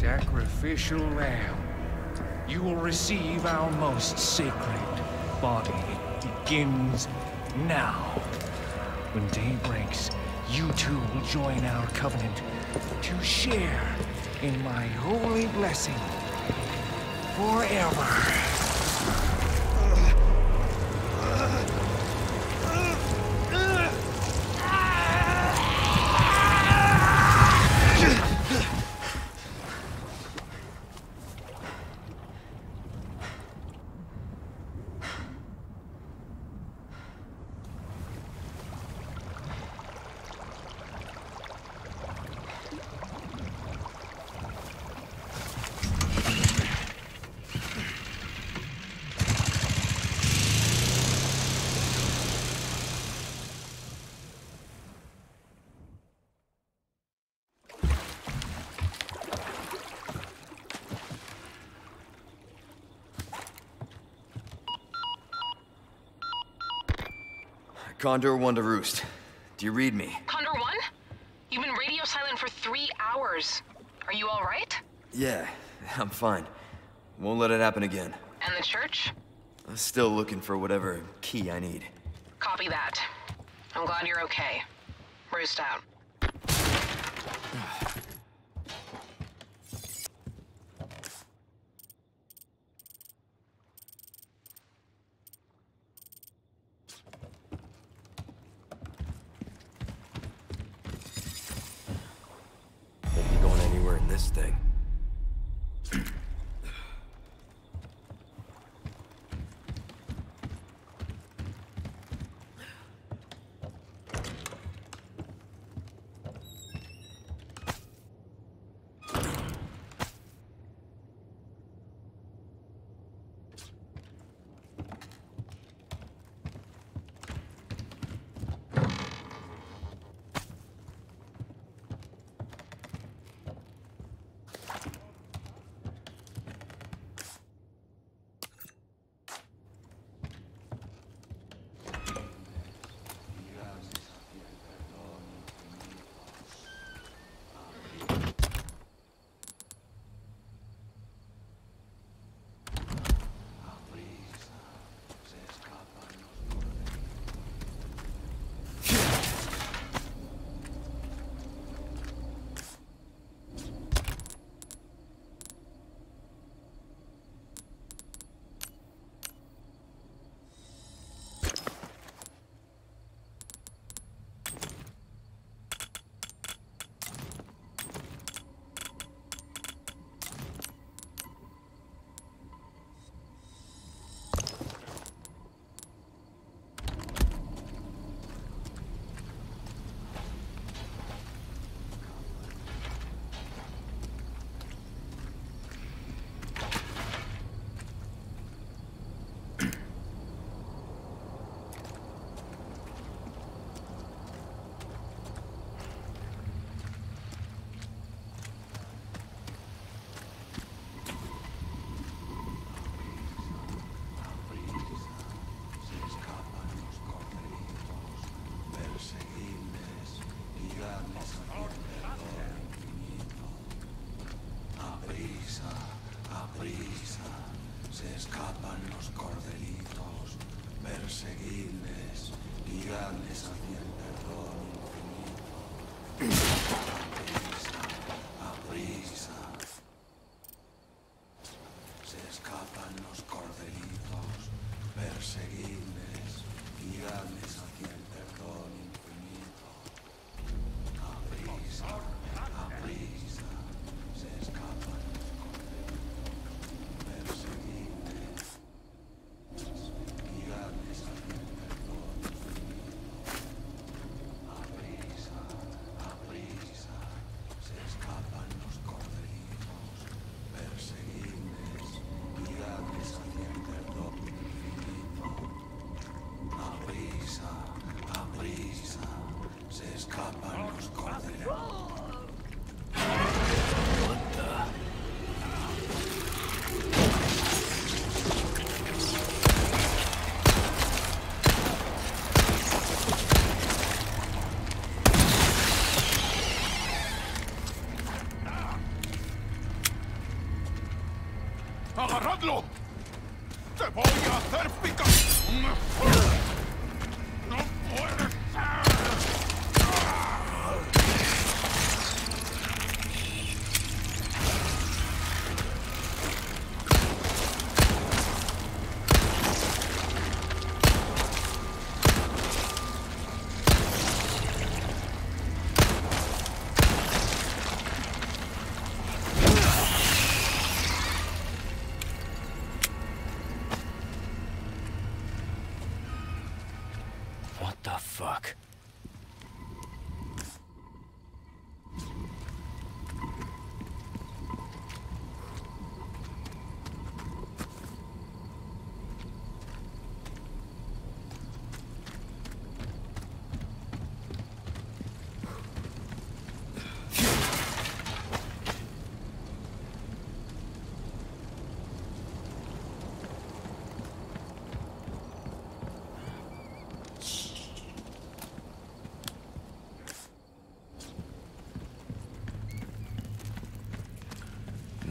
Sacrificial lamb, you will receive our most sacred body. It begins now. When day breaks, you too will join our covenant to share in my holy blessing forever. Condor 1 to Roost. Do you read me? Condor 1? You've been radio silent for three hours. Are you alright? Yeah, I'm fine. Won't let it happen again. And the church? I'm still looking for whatever key I need. Copy that. I'm glad you're okay. Roost out.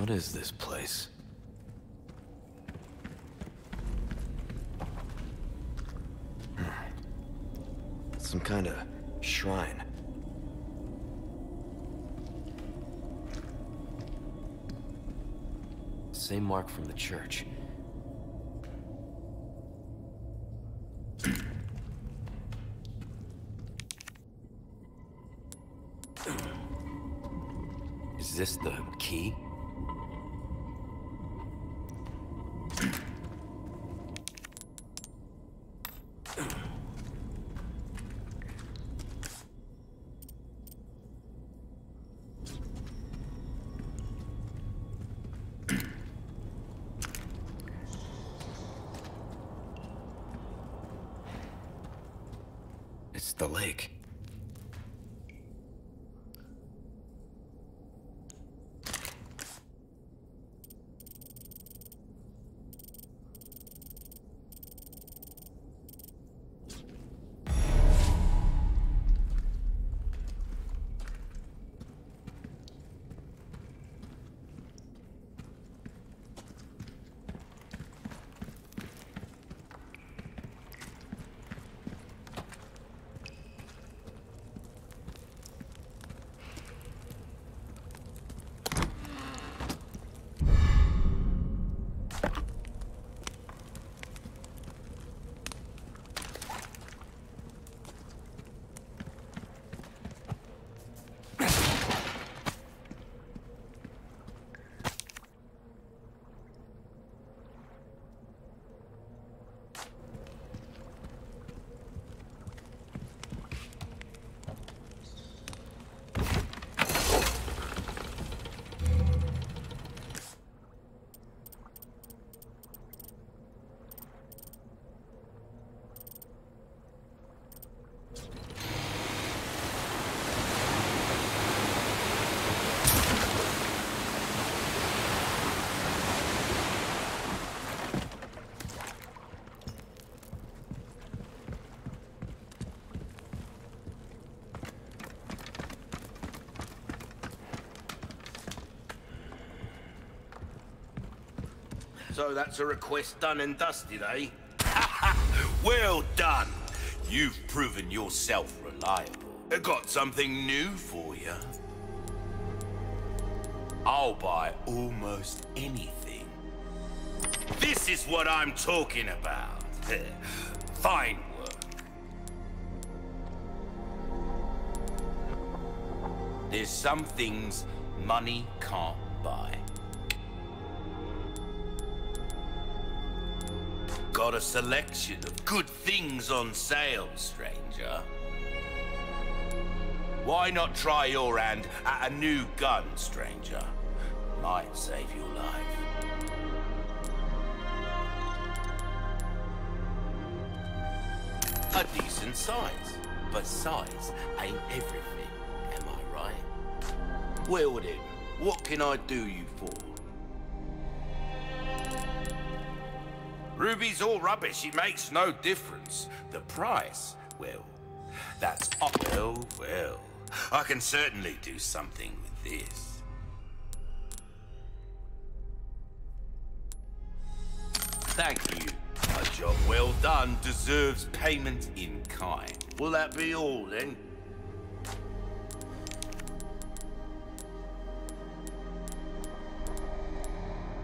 What is this place? Hmm. Some kind of shrine. Same mark from the church. Is this the key? The lake. So that's a request done and dusted, eh? well done. You've proven yourself reliable. I got something new for you. I'll buy almost anything. This is what I'm talking about. Fine work. There's some things money can't buy. Got a selection of good things on sale, stranger. Why not try your hand at a new gun, stranger? Might save your life. A decent size, but size ain't everything, am I right? Well then, what can I do you for? Ruby's all rubbish. It makes no difference. The price, well, that's... Oh, well, well. I can certainly do something with this. Thank you. A job well done deserves payment in kind. Will that be all, then?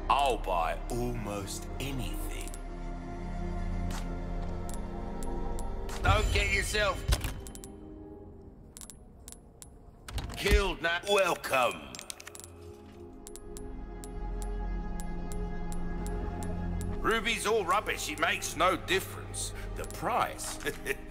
I'll buy almost anything. Don't get yourself killed now. Welcome. Ruby's all rubbish. It makes no difference. The price.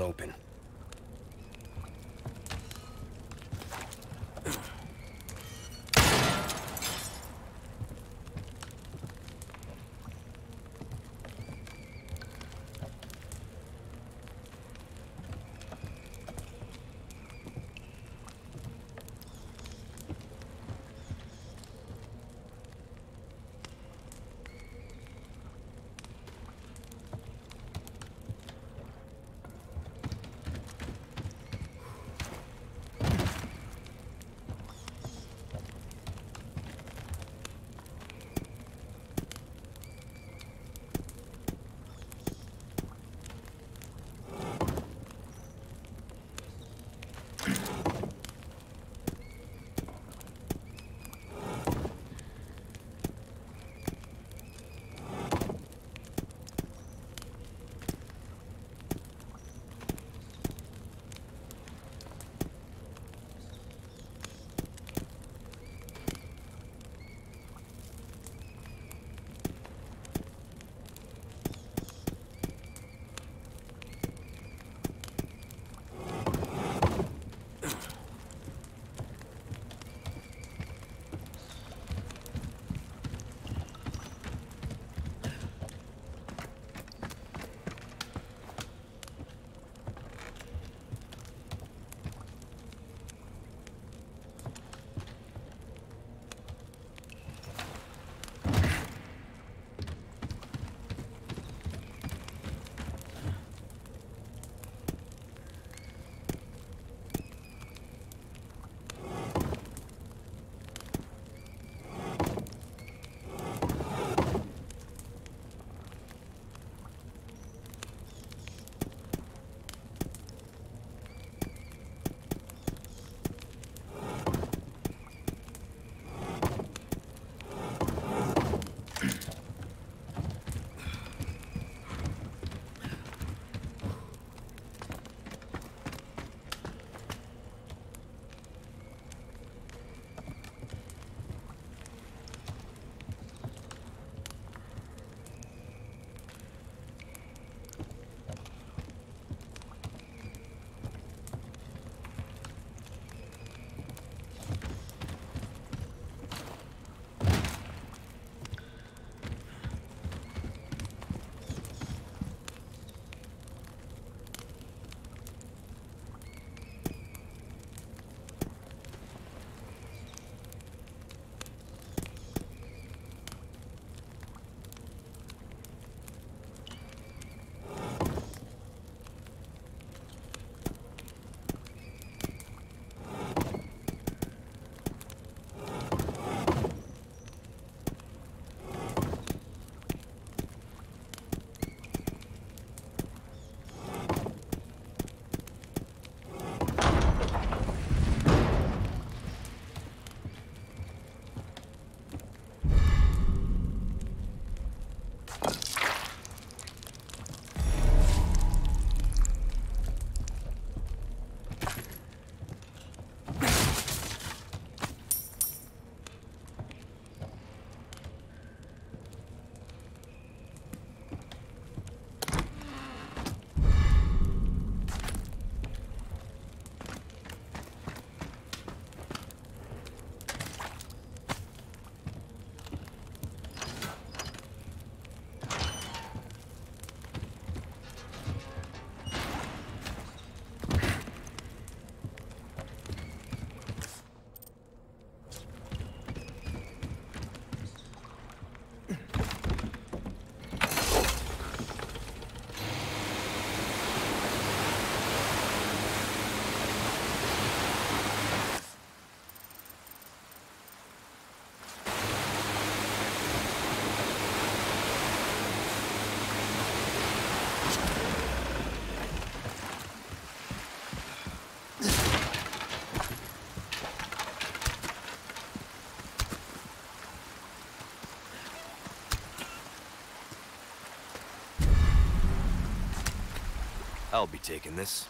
open. I'll be taking this.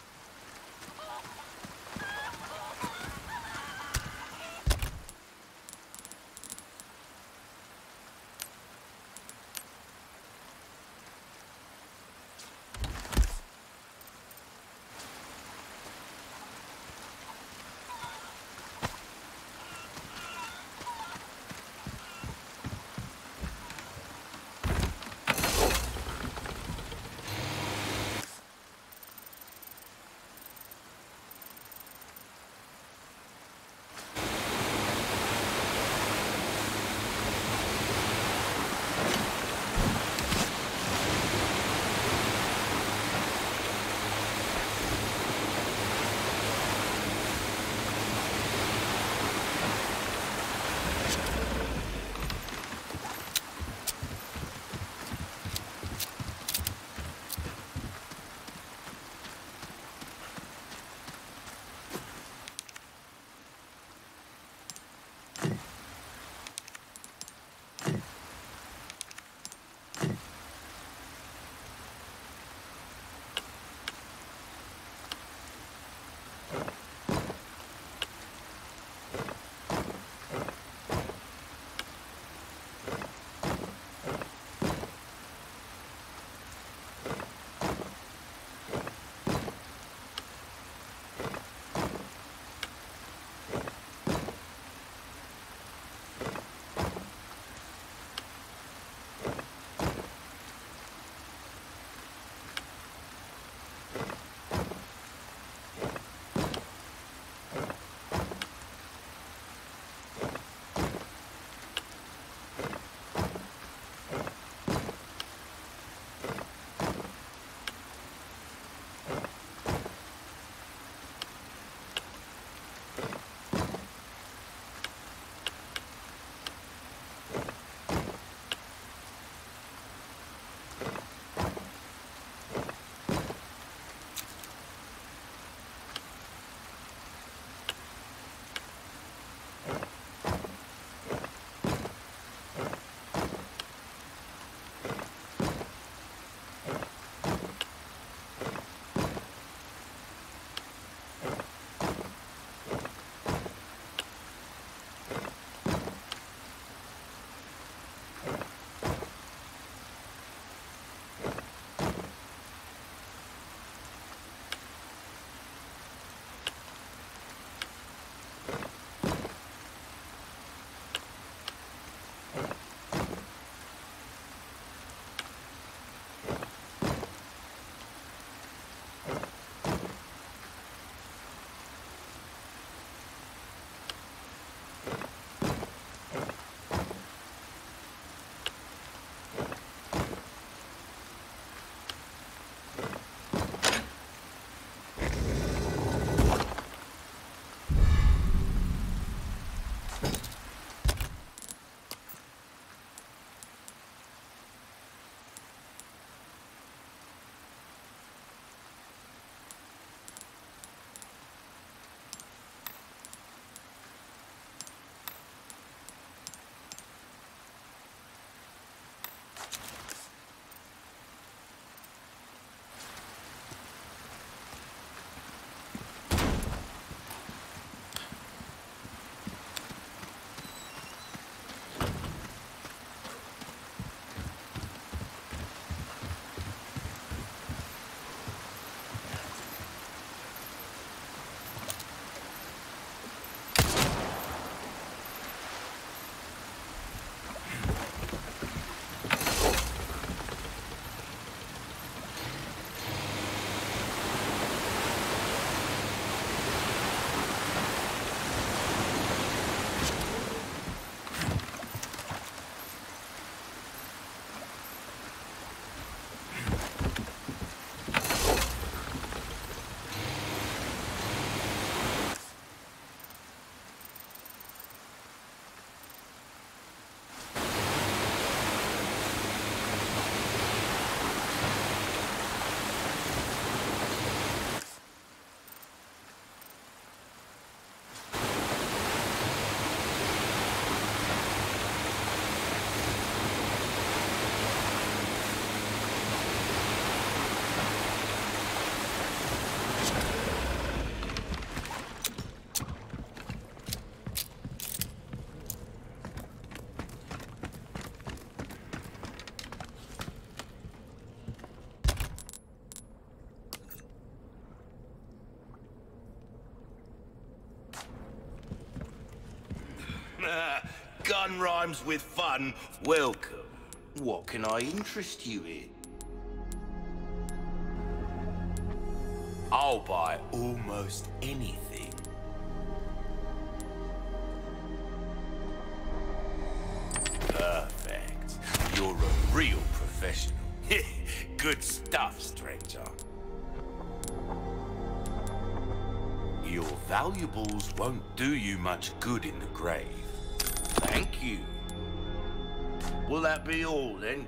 Rhymes with fun, welcome. What can I interest you in? I'll buy almost anything. Perfect. You're a real professional. Good stuff, stranger. Your valuables won't do you much good in the grave. Thank you. Will that be all, then?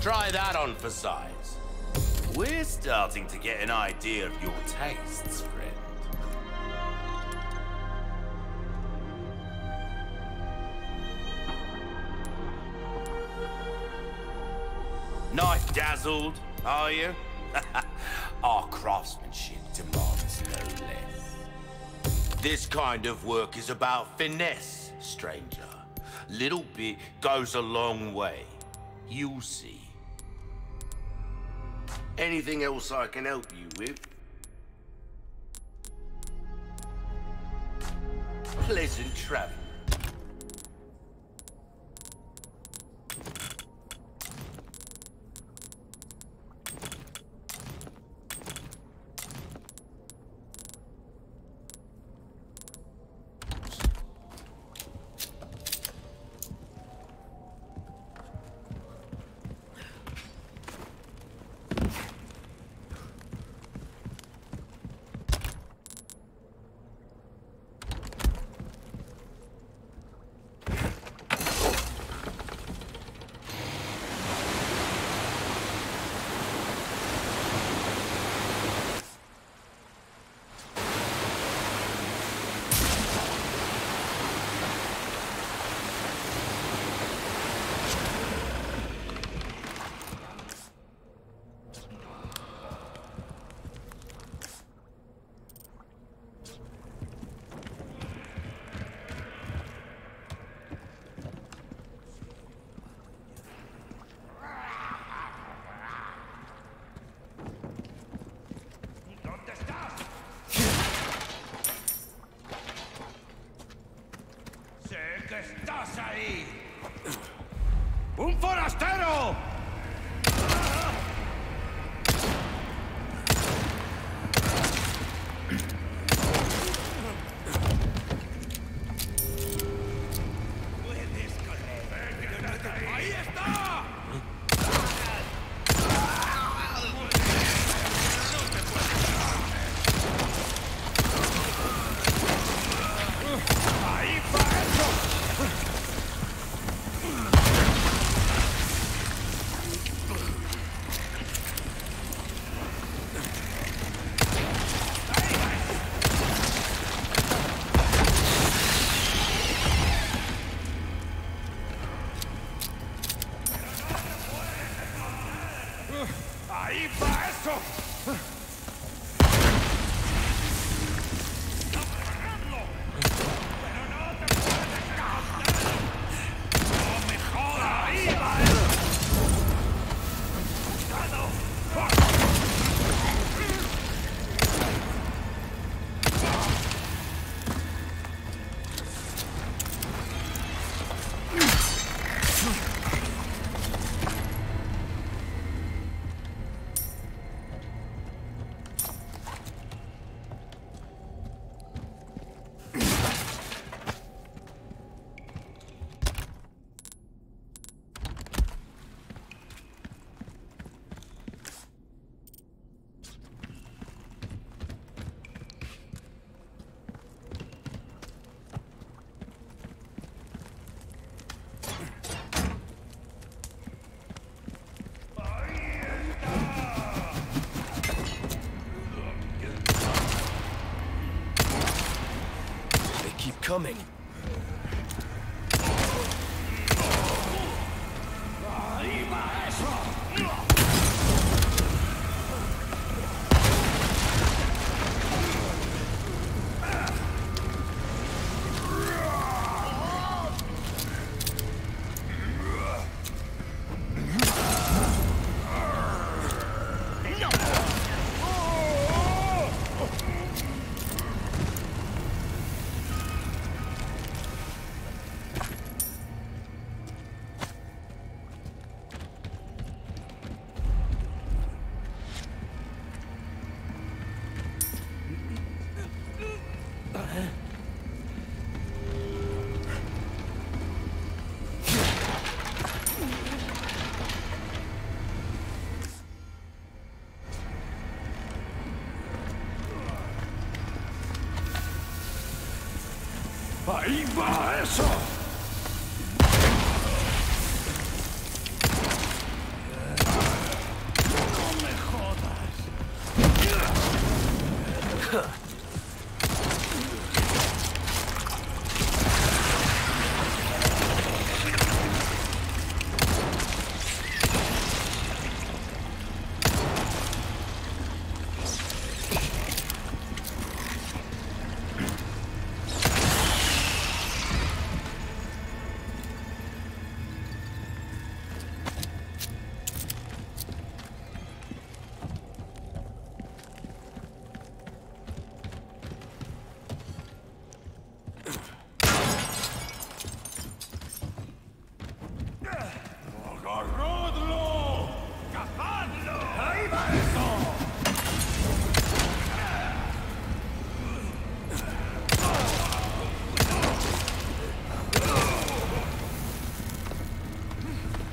Try that on for size. We're starting to get an idea of your tastes, friend. Knife dazzled, are you? Our craftsmanship demands no less. This kind of work is about finesse, stranger. Little bit goes a long way. You'll see. Anything else I can help you with? Pleasant travel. Coming. ¡Ahí va eso!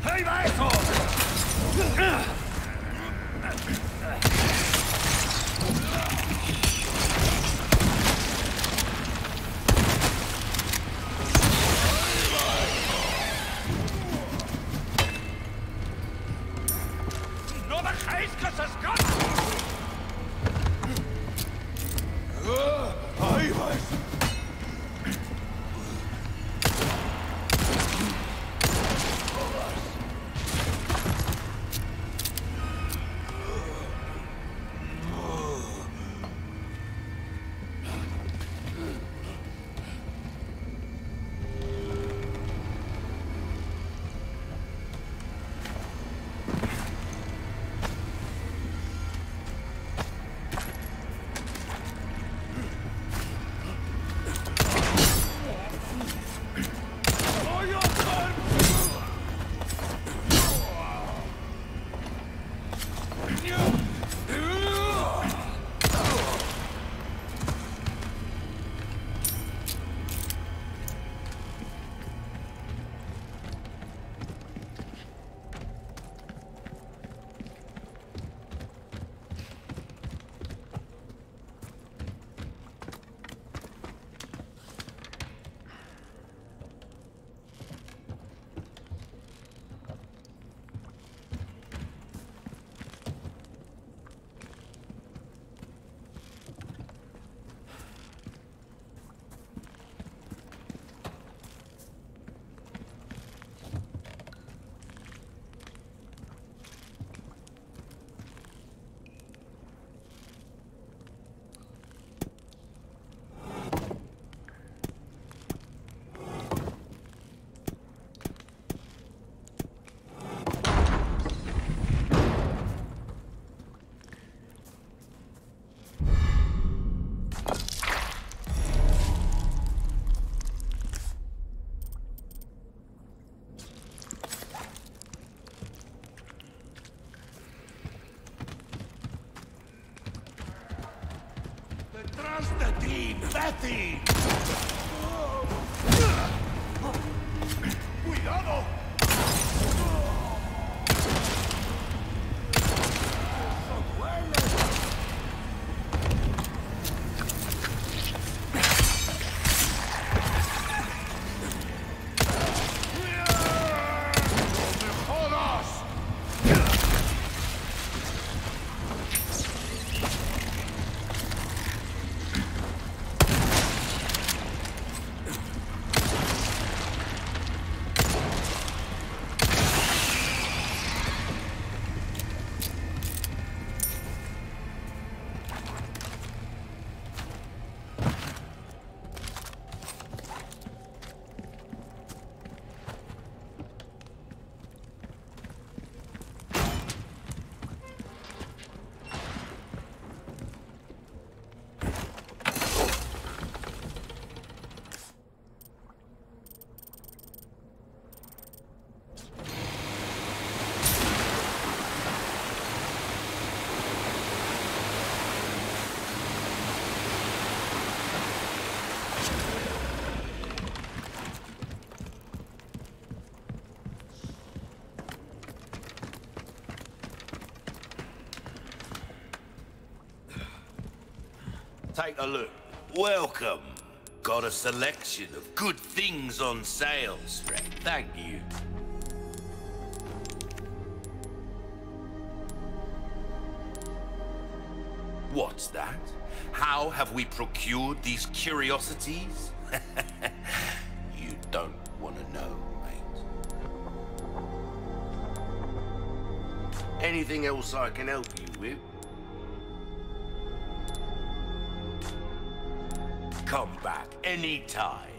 Hey, my soul! Ti, Betty! ¡Cuidado! Take a look. Welcome. got a selection of good things on sale, Stray. Thank you. What's that? How have we procured these curiosities? you don't want to know, mate. Anything else I can help you with? Back anytime.